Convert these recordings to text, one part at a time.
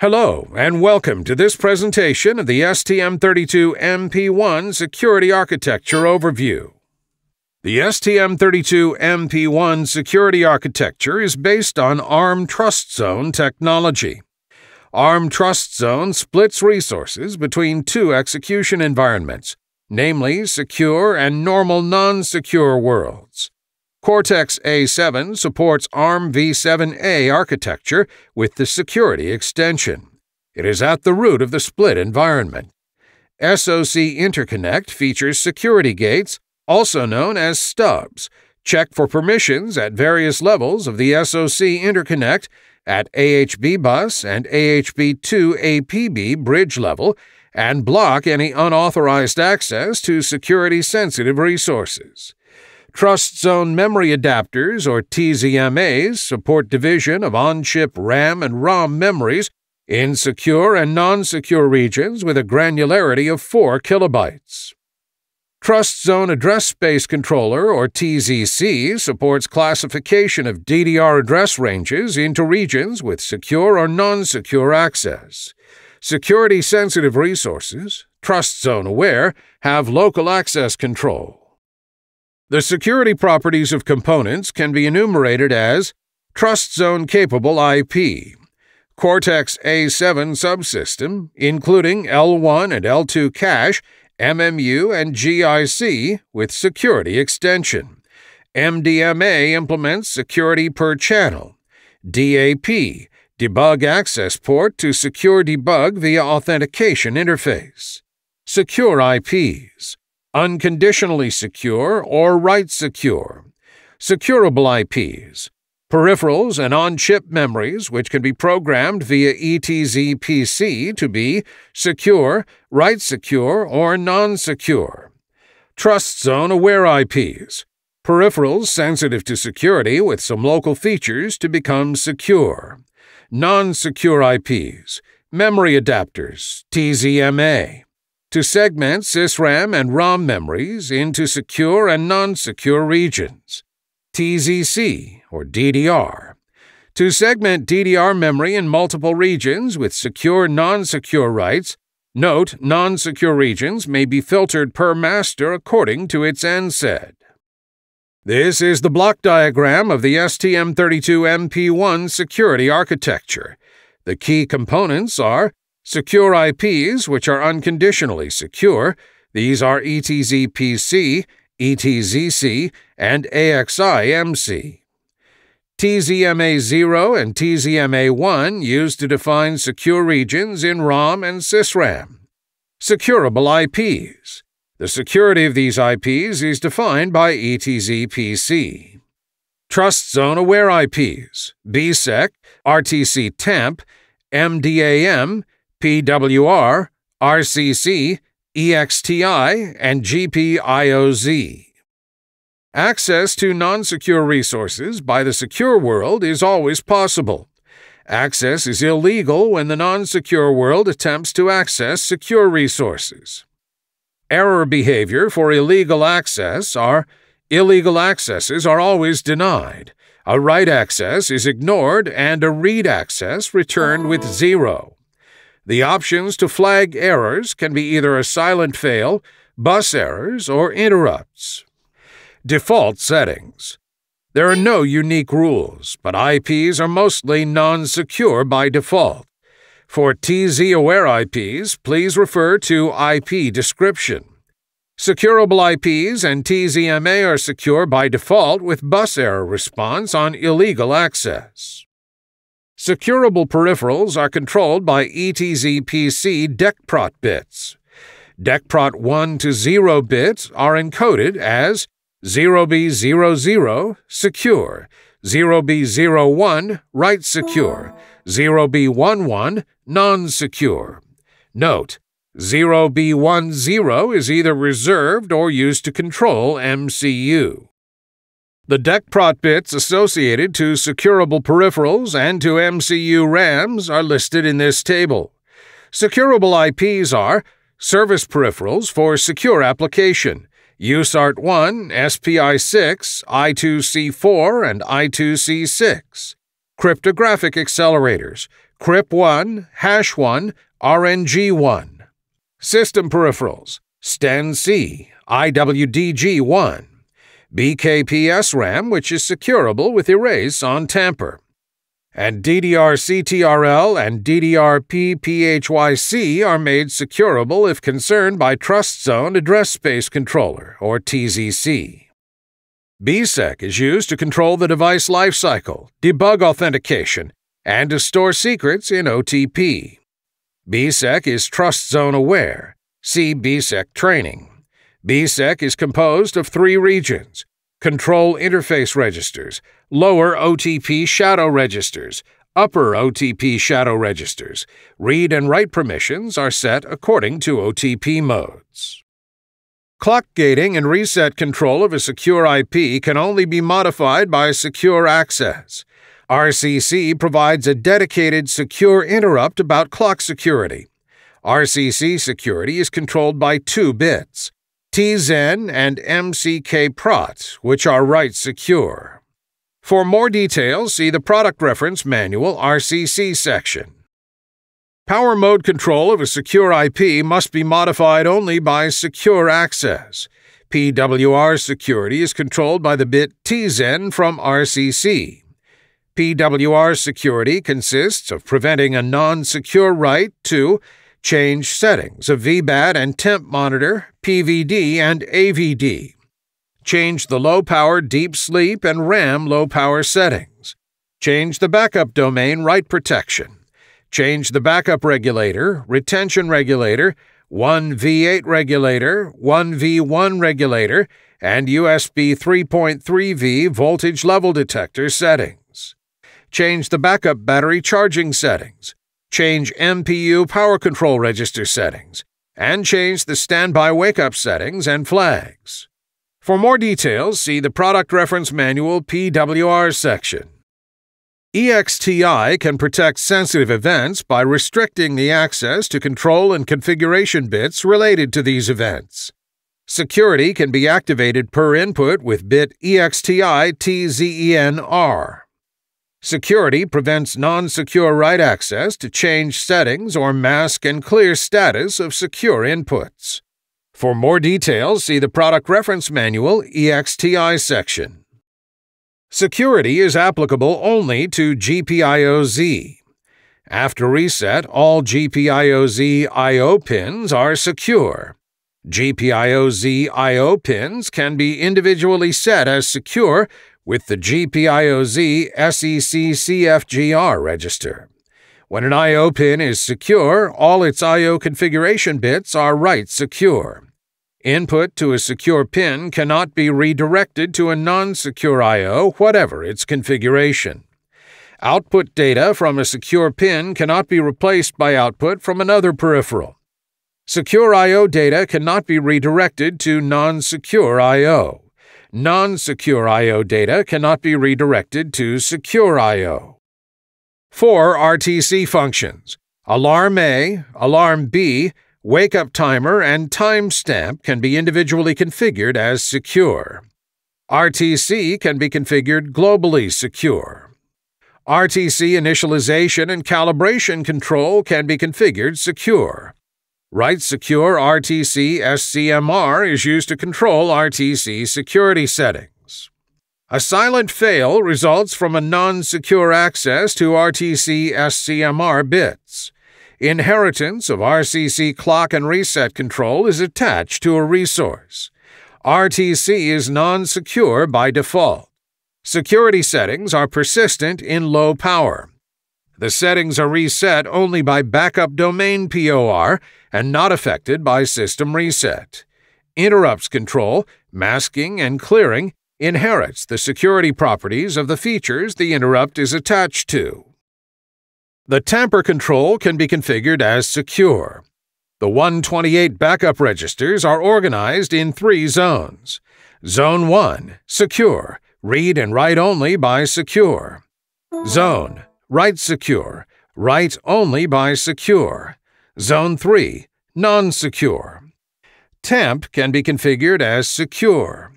Hello, and welcome to this presentation of the STM32MP1 Security Architecture Overview. The STM32MP1 security architecture is based on ARM Trust Zone technology. ARM Trust Zone splits resources between two execution environments, namely secure and normal non-secure worlds. Cortex A7 supports ARM v7A architecture with the security extension. It is at the root of the split environment. SoC Interconnect features security gates, also known as stubs. Check for permissions at various levels of the SoC interconnect at AHB bus and AHB2 APB bridge level and block any unauthorized access to security sensitive resources. Trust Zone Memory Adapters, or TZMAs, support division of on chip RAM and ROM memories in secure and non secure regions with a granularity of 4 kilobytes. Trust Zone Address Space Controller, or TZC, supports classification of DDR address ranges into regions with secure or non secure access. Security sensitive resources, Trust Zone aware, have local access control. The security properties of components can be enumerated as Trust Zone Capable IP, Cortex A7 subsystem, including L1 and L2 cache, MMU, and GIC with security extension. MDMA implements security per channel. DAP, debug access port to secure debug via authentication interface. Secure IPs unconditionally secure or write secure, securable IPs, peripherals and on-chip memories which can be programmed via ETZ-PC to be secure, write secure, or non-secure, trust zone aware IPs, peripherals sensitive to security with some local features to become secure, non-secure IPs, memory adapters, TZMA, to segment SysRAM and ROM memories into secure and non-secure regions, TZC or DDR, to segment DDR memory in multiple regions with secure non-secure writes, note non-secure regions may be filtered per master according to its NSED. This is the block diagram of the STM32MP1 security architecture. The key components are Secure IPs, which are unconditionally secure, these are ETZPC, ETZC, and AXI-MC. TZMA0 and TZMA1 used to define secure regions in ROM and SysRAM. Securable IPs. The security of these IPs is defined by ETZPC. Trust Zone Aware IPs, BSEC, RTC TAMP, MDMA, PWR, RCC, EXTI, and GPIOZ. Access to non-secure resources by the secure world is always possible. Access is illegal when the non-secure world attempts to access secure resources. Error behavior for illegal access are illegal accesses are always denied, a write access is ignored, and a read access returned with zero. The options to flag errors can be either a silent fail, bus errors, or interrupts. Default settings. There are no unique rules, but IPs are mostly non-secure by default. For TZ-aware IPs, please refer to IP description. Securable IPs and TZMA are secure by default with bus error response on illegal access. Securable peripherals are controlled by ETZPC DECprot bits. DECprot 1 to 0 bits are encoded as 0B00 secure, 0B01 write secure, 0B11 non-secure. Note, 0B10 is either reserved or used to control MCU. The DECprot bits associated to securable peripherals and to MCU RAMs are listed in this table. Securable IPs are Service Peripherals for Secure Application, USART1, SPI6, I2C4, and I2C6. Cryptographic Accelerators, CRYP1, Hash1, RNG1. System peripherals STGENC, IWDG1. BKP SRAM, which is securable with erase on tamper. And DDR-CTRL and DDRPHYC are made securable if concerned by Trust Zone Address Space Controller, or TZC. BSEC is used to control the device lifecycle, debug authentication, and to store secrets in OTP. BSEC is Trust Zone aware. See BSEC training. BSEC is composed of three regions control interface registers, lower OTP shadow registers, upper OTP shadow registers. Read and write permissions are set according to OTP modes. Clock gating and reset control of a secure IP can only be modified by secure access. RCC provides a dedicated secure interrupt about clock security. RCC security is controlled by two bits, TZen and MCK Prot, which are write secure. For more details, see the Product Reference Manual RCC section. Power mode control of a secure IP must be modified only by secure access. PWR security is controlled by the bit TZen from RCC. PWR security consists of preventing a non-secure write to change settings of VBAT and temp monitor, PVD, and AVD. Change the low power deep sleep and RAM low power settings. Change the backup domain write protection. Change the backup regulator, retention regulator, 1V8 regulator, 1V1 regulator, and USB 3.3V voltage level detector settings change the backup battery charging settings, change MPU power control register settings, and change the standby wake-up settings and flags. For more details, see the Product Reference Manual PWR section. EXTI can protect sensitive events by restricting the access to control and configuration bits related to these events. Security can be activated per input with bit EXTI TZEN-R. Security prevents non-secure write access to change settings or mask and clear status of secure inputs. For more details, see the Product Reference Manual EXTI section. Security is applicable only to GPIO-Z. After reset, all GPIO-Z I.O. pins are secure. GPIO-Z I.O. pins can be individually set as secure with the GPIOZ SEC-CFGR register. When an I.O. pin is secure, all its I.O. configuration bits are write secure. Input to a secure pin cannot be redirected to a non-secure I.O., whatever its configuration. Output data from a secure pin cannot be replaced by output from another peripheral. Secure I.O. data cannot be redirected to non-secure I.O non-secure I.O. data cannot be redirected to secure I.O. Four RTC functions Alarm A, Alarm B, Wake Up Timer, and Timestamp can be individually configured as secure. RTC can be configured globally secure. RTC initialization and calibration control can be configured secure. Write Secure RTC SCMR is used to control RTC security settings. A silent fail results from a non-secure access to RTC SCMR bits. Inheritance of RCC clock and reset control is attached to a resource. RTC is non-secure by default. Security settings are persistent in low power. The settings are reset only by backup domain POR and not affected by system reset. Interrupts control, masking, and clearing inherits the security properties of the features the interrupt is attached to. The tamper control can be configured as secure. The 128 backup registers are organized in three zones. Zone 1, secure, read and write only by secure. Zone Write secure. Write only by secure. Zone 3. Non-secure. TAMP can be configured as secure.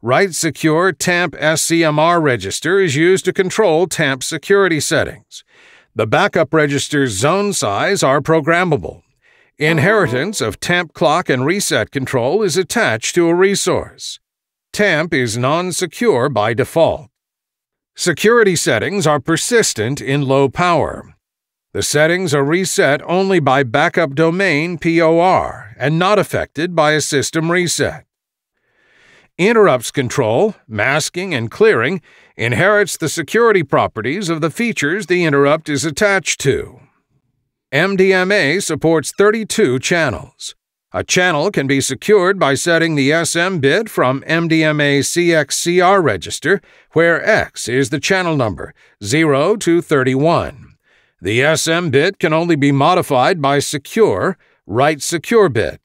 Write Secure TAMP SCMR register is used to control TAMP security settings. The backup register's zone size are programmable. Inheritance of tamp clock and reset control is attached to a resource. Tamp is non-secure by default. Security settings are persistent in low power. The settings are reset only by backup domain POR and not affected by a system reset. Interrupts control, masking, and clearing inherits the security properties of the features the interrupt is attached to. MDMA supports 32 channels. A channel can be secured by setting the SM bit from MDMA CXCR register, where X is the channel number, 0 to 31. The SM bit can only be modified by secure, write secure bit.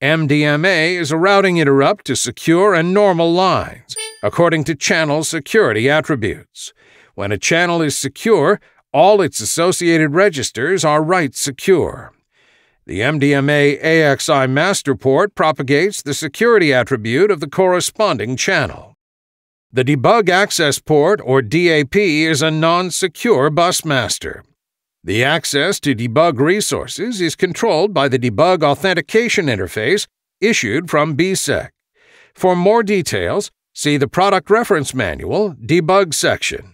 MDMA is a routing interrupt to secure and normal lines, according to channel security attributes. When a channel is secure, all its associated registers are write secure. The MDMA AXI master port propagates the security attribute of the corresponding channel. The debug access port, or DAP, is a non-secure bus master. The access to debug resources is controlled by the debug authentication interface issued from BSEC. For more details, see the Product Reference Manual Debug section.